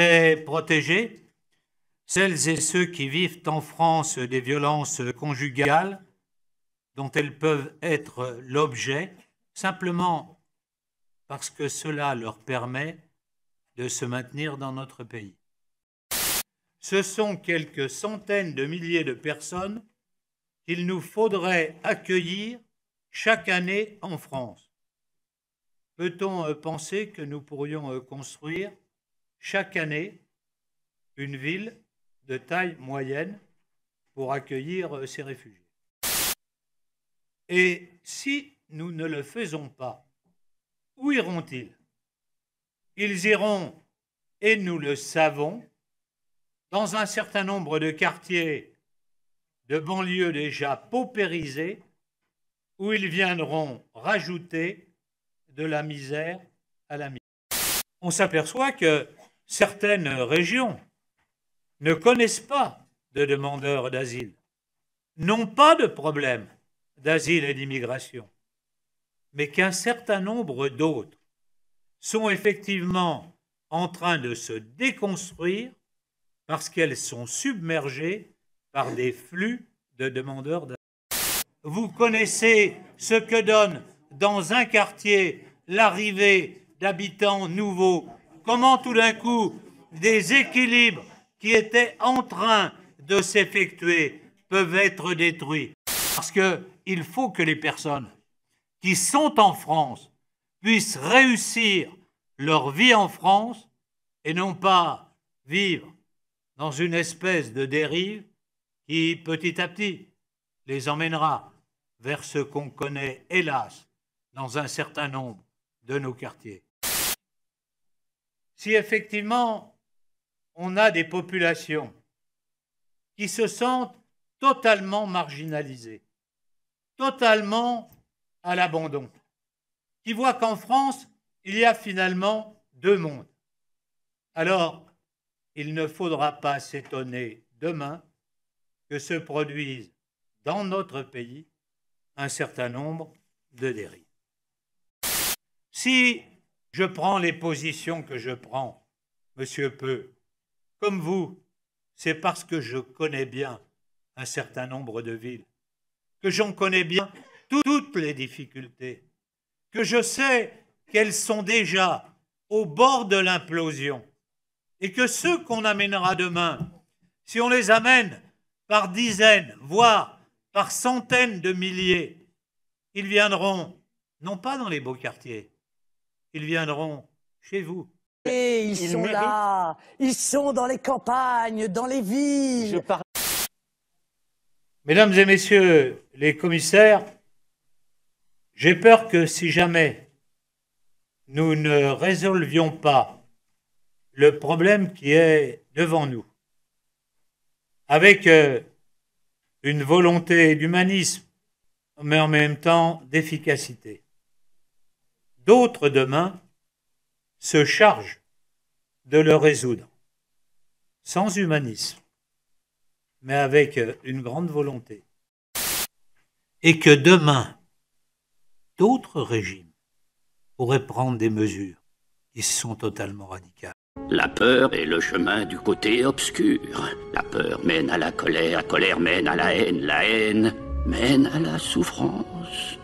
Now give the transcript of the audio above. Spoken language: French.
C'est protéger celles et ceux qui vivent en France des violences conjugales dont elles peuvent être l'objet simplement parce que cela leur permet de se maintenir dans notre pays. Ce sont quelques centaines de milliers de personnes qu'il nous faudrait accueillir chaque année en France. Peut-on penser que nous pourrions construire chaque année une ville de taille moyenne pour accueillir euh, ces réfugiés Et si nous ne le faisons pas, où iront-ils? Ils iront, et nous le savons, dans un certain nombre de quartiers de banlieues déjà paupérisés, où ils viendront rajouter de la misère à la misère. On s'aperçoit que certaines régions ne connaissent pas de demandeurs d'asile, n'ont pas de problème d'asile et d'immigration, mais qu'un certain nombre d'autres sont effectivement en train de se déconstruire parce qu'elles sont submergées par des flux de demandeurs d'asile. Vous connaissez ce que donne dans un quartier l'arrivée d'habitants nouveaux, comment tout d'un coup des équilibres qui étaient en train de s'effectuer peuvent être détruits? Parce qu'il faut que les personnes qui sont en France puissent réussir leur vie en France et non pas vivre dans une espèce de dérive qui, petit à petit, les emmènera vers ce qu'on connaît, hélas, dans un certain nombre de nos quartiers. Si effectivement on a des populations qui se sentent totalement marginalisées, totalement à l'abandon, qui voient qu'en France, il y a finalement deux mondes. Alors, il ne faudra pas s'étonner demain que se produisent dans notre pays un certain nombre de dérives. Je prends les positions que je prends, Monsieur Peu, comme vous, c'est parce que je connais bien un certain nombre de villes, que j'en connais bien toutes les difficultés, que je sais qu'elles sont déjà au bord de l'implosion, et que ceux qu'on amènera demain, si on les amène par dizaines, voire par centaines de milliers, ils viendront non pas dans les beaux quartiers, ils viendront chez vous. Et ils, sont là, ils sont dans les campagnes, dans les villes. Mesdames et messieurs les commissaires, j'ai peur que si jamais nous ne résolvions pas le problème qui est devant nous, avec euh, une volonté d'humanisme, mais en même temps d'efficacité. D'autres demain se chargent de le résoudre, sans humanisme, mais avec euh, une grande volonté. Et que demain, d'autres régimes pourraient prendre des mesures qui sont totalement radicales. La peur est le chemin du côté obscur. La peur mène à la colère, la colère mène à la haine, la haine mène à la souffrance.